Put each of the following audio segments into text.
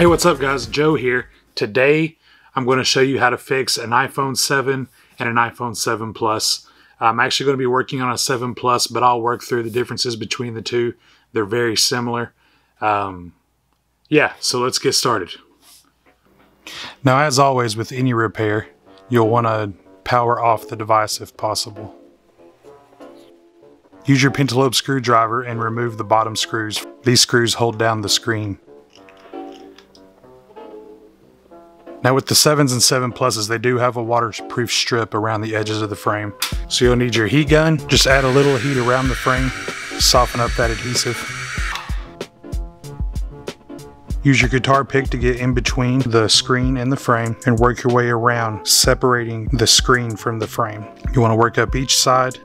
Hey, what's up guys? Joe here. Today, I'm going to show you how to fix an iPhone 7 and an iPhone 7 Plus. I'm actually going to be working on a 7 Plus, but I'll work through the differences between the two. They're very similar. Um, yeah, so let's get started. Now, as always with any repair, you'll want to power off the device if possible. Use your pentalobe screwdriver and remove the bottom screws. These screws hold down the screen. Now with the 7s and 7 Pluses, they do have a waterproof strip around the edges of the frame. So you'll need your heat gun. Just add a little heat around the frame, soften up that adhesive. Use your guitar pick to get in between the screen and the frame and work your way around, separating the screen from the frame. You want to work up each side.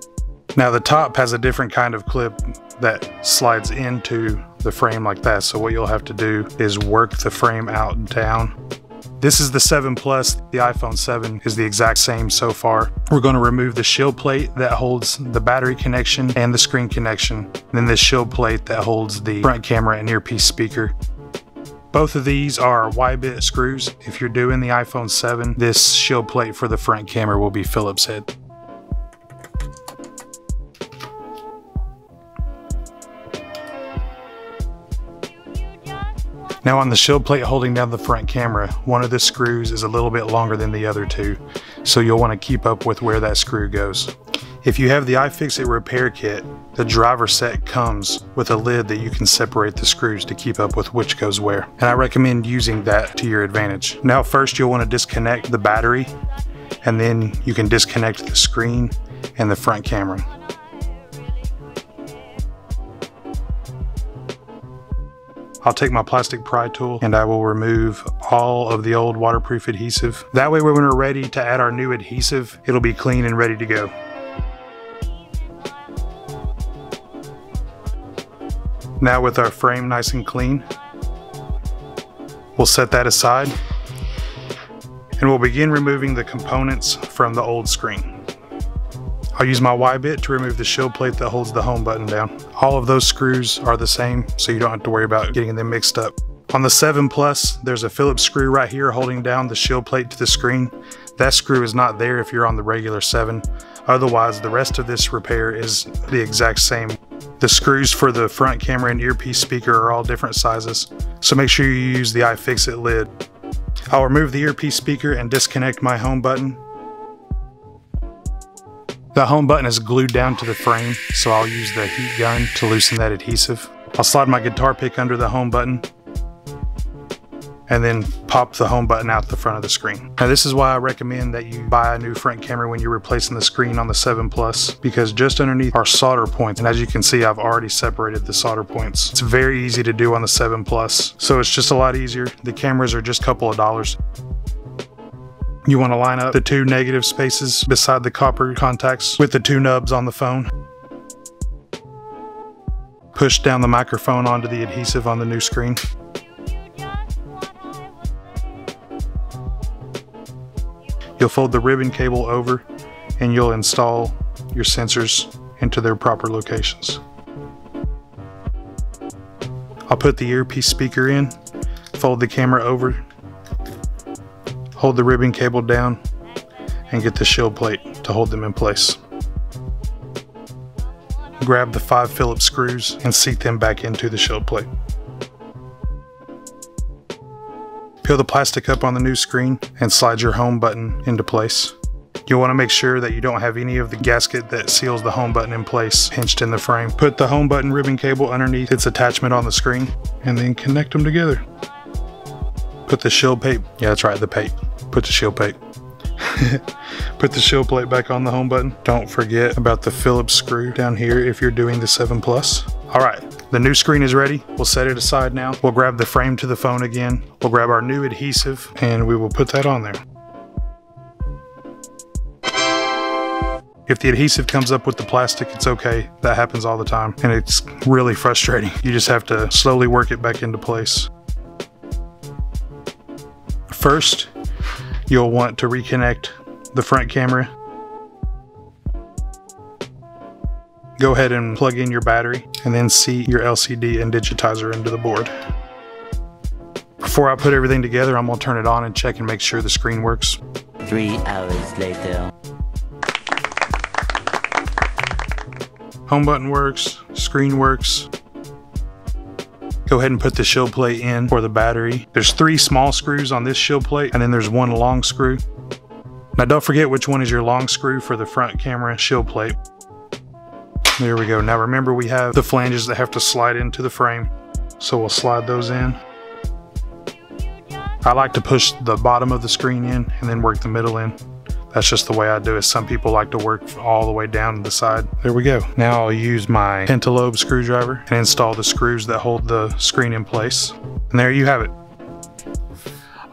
Now the top has a different kind of clip that slides into the frame like that. So what you'll have to do is work the frame out down this is the 7 Plus. The iPhone 7 is the exact same so far. We're going to remove the shield plate that holds the battery connection and the screen connection. Then this shield plate that holds the front camera and earpiece speaker. Both of these are Y-bit screws. If you're doing the iPhone 7, this shield plate for the front camera will be Phillips head. Now on the shield plate holding down the front camera, one of the screws is a little bit longer than the other two, so you'll want to keep up with where that screw goes. If you have the iFixit repair kit, the driver set comes with a lid that you can separate the screws to keep up with which goes where. And I recommend using that to your advantage. Now first you'll want to disconnect the battery and then you can disconnect the screen and the front camera. I'll take my plastic pry tool and I will remove all of the old waterproof adhesive. That way when we're ready to add our new adhesive, it'll be clean and ready to go. Now with our frame nice and clean, we'll set that aside and we'll begin removing the components from the old screen. I'll use my Y-bit to remove the shield plate that holds the home button down. All of those screws are the same, so you don't have to worry about getting them mixed up. On the 7 Plus, there's a Phillips screw right here holding down the shield plate to the screen. That screw is not there if you're on the regular 7. Otherwise, the rest of this repair is the exact same. The screws for the front camera and earpiece speaker are all different sizes, so make sure you use the iFixit lid. I'll remove the earpiece speaker and disconnect my home button. The home button is glued down to the frame, so I'll use the heat gun to loosen that adhesive. I'll slide my guitar pick under the home button and then pop the home button out the front of the screen. Now this is why I recommend that you buy a new front camera when you're replacing the screen on the 7 Plus because just underneath are solder points and as you can see I've already separated the solder points. It's very easy to do on the 7 Plus so it's just a lot easier. The cameras are just a couple of dollars. You want to line up the two negative spaces beside the copper contacts with the two nubs on the phone. Push down the microphone onto the adhesive on the new screen. You'll fold the ribbon cable over and you'll install your sensors into their proper locations. I'll put the earpiece speaker in, fold the camera over hold the ribbon cable down and get the shield plate to hold them in place. Grab the five Phillips screws and seat them back into the shield plate. Peel the plastic up on the new screen and slide your home button into place. You'll want to make sure that you don't have any of the gasket that seals the home button in place pinched in the frame. Put the home button ribbon cable underneath its attachment on the screen and then connect them together. Put the shield plate, yeah that's right, the plate. Put the shield plate. Put the shield plate back on the home button. Don't forget about the Phillips screw down here if you're doing the 7 Plus. All right, the new screen is ready. We'll set it aside now. We'll grab the frame to the phone again. We'll grab our new adhesive and we will put that on there. If the adhesive comes up with the plastic, it's okay. That happens all the time and it's really frustrating. You just have to slowly work it back into place. First, you'll want to reconnect the front camera. Go ahead and plug in your battery and then seat your LCD and digitizer into the board. Before I put everything together, I'm gonna turn it on and check and make sure the screen works. Three hours later. Home button works, screen works. Go ahead and put the shield plate in for the battery. There's three small screws on this shield plate and then there's one long screw. Now don't forget which one is your long screw for the front camera shield plate. There we go. Now remember we have the flanges that have to slide into the frame. So we'll slide those in. I like to push the bottom of the screen in and then work the middle in. That's just the way I do it. Some people like to work all the way down to the side. There we go. Now I'll use my pentalobe screwdriver and install the screws that hold the screen in place. And there you have it.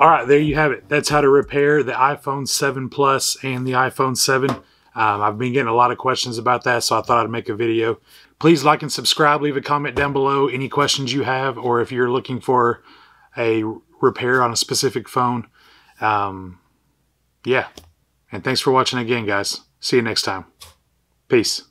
All right, there you have it. That's how to repair the iPhone 7 Plus and the iPhone 7. Um, I've been getting a lot of questions about that, so I thought I'd make a video. Please like and subscribe. Leave a comment down below any questions you have, or if you're looking for a repair on a specific phone. Um, yeah. And thanks for watching again, guys. See you next time. Peace.